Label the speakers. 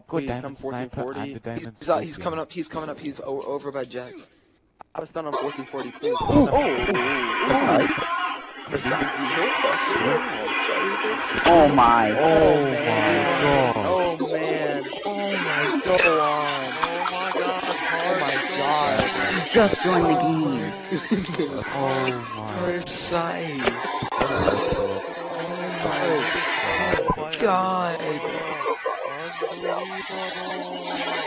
Speaker 1: Oh,
Speaker 2: Good
Speaker 1: please,
Speaker 2: diamond
Speaker 1: come 1440.
Speaker 2: sniper and the diamond
Speaker 3: He's, uh, he's coming up. He's coming up. He's o over by Jack.
Speaker 1: I was done on 1440, please.
Speaker 3: Oh, oh,
Speaker 4: Oh my.
Speaker 2: Oh my god.
Speaker 1: Oh man. Oh my god. Oh my god. Oh my god.
Speaker 4: Just joined the game.
Speaker 2: Oh my.
Speaker 1: Precise.
Speaker 2: Oh
Speaker 1: Oh my god. Oh my